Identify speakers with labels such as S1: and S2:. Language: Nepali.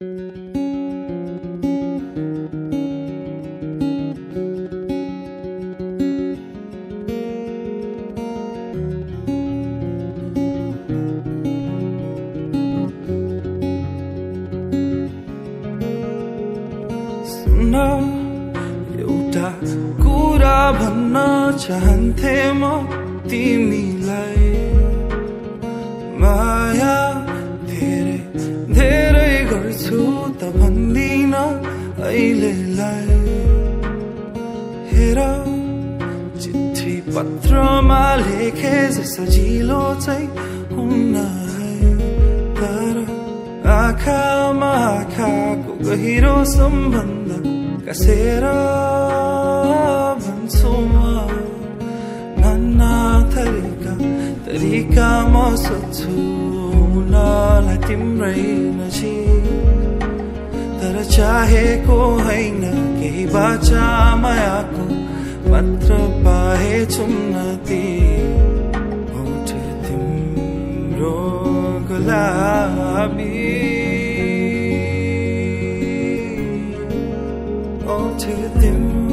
S1: Sooner Yêu ta Cũ đã bận nơ Chẳng thêm mất tim mình lại गर्छु त भन्दिन अहिलेलाई। हेर चिठी पत्रमा लेखे सजिलो चाहिँ हुन्न तर आँखामा आँखाको गहिरो सम्बन्ध कसेर भन्छु म? नाना थरीका तरिका म सोध्छु हुनलाई तिम्रै नजिक। तिम्रो चाहेको होइन केही बाचा मायाको मात्र पाए छुम्न होठ तिम्रो गुलाबी। ओठ तिम्रो